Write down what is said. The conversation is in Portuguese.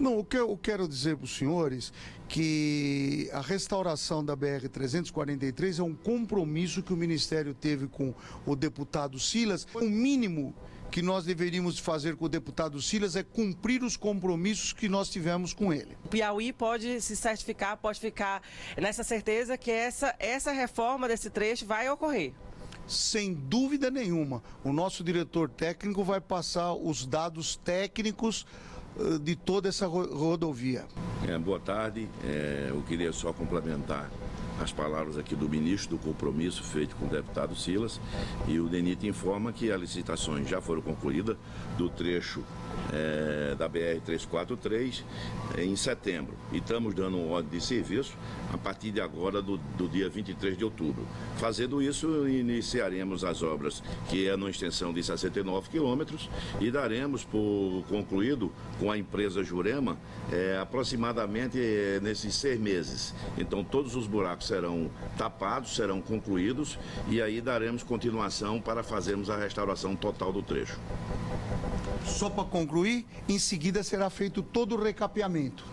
Não, o que eu quero dizer para os senhores que a restauração da BR-343 é um compromisso que o Ministério teve com o deputado Silas. O mínimo que nós deveríamos fazer com o deputado Silas é cumprir os compromissos que nós tivemos com ele. O Piauí pode se certificar, pode ficar nessa certeza que essa, essa reforma desse trecho vai ocorrer sem dúvida nenhuma. O nosso diretor técnico vai passar os dados técnicos uh, de toda essa rodovia. É, boa tarde. É, eu queria só complementar as palavras aqui do ministro do compromisso feito com o deputado Silas e o DENIT informa que as licitações já foram concluídas do trecho é, da BR-343 é, em setembro e estamos dando um ordem de serviço a partir de agora do, do dia 23 de outubro. Fazendo isso, iniciaremos as obras, que é numa extensão de 69 quilômetros e daremos por concluído com a empresa Jurema é, aproximadamente é, nesses seis meses. Então todos os buracos serão tapados, serão concluídos e aí daremos continuação para fazermos a restauração total do trecho. Só para concluir, em seguida será feito todo o recapeamento.